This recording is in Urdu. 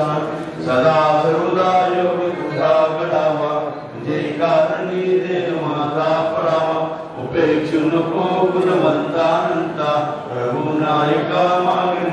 سان صدا فرودا جو خدا بڑھاوا جے کارنی دے ماتا پڑھاوا اپیچن کو گنمتانتا رہو نائکا مانگنا